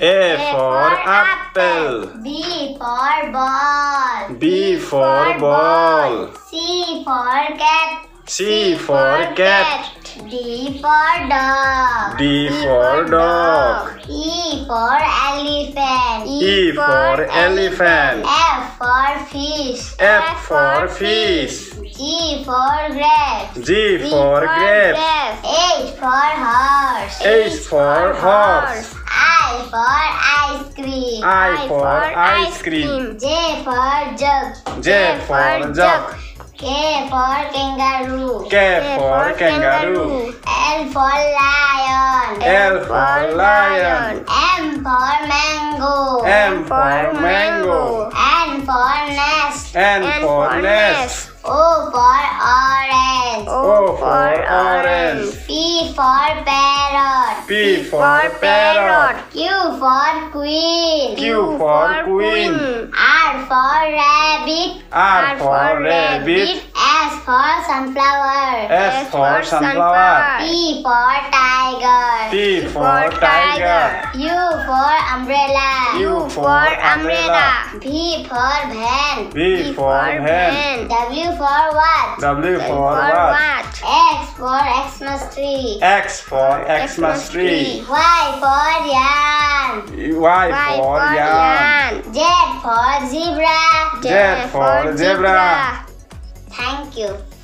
A for apple. B for ball. B for ball. C for cat. C for cat. D for dog. D for dog. E for elephant. E for elephant. F for fish. F for fish. G for grapes. G for grapes. H for horse. H for horse. I for ice cream. I for ice cream. J for jug. J for jug. K for kangaroo. K for kangaroo. L for lion. L for lion. M for mango. M for mango. N for nest. N for nest. Oh, o for orange. For orange. P for parrot. P for parrot. Q for queen. Q for queen. R for rabbit. R for rabbit. S for sunflower. S for sunflower. T for tiger. T for tiger. U for umbrella. U for umbrella. V for van. V for van. W for what? W for what? X for Xmas tree. X for Xmas tree. Y for yarn. Y for yarn. Z for zebra. Z for zebra. Thank you.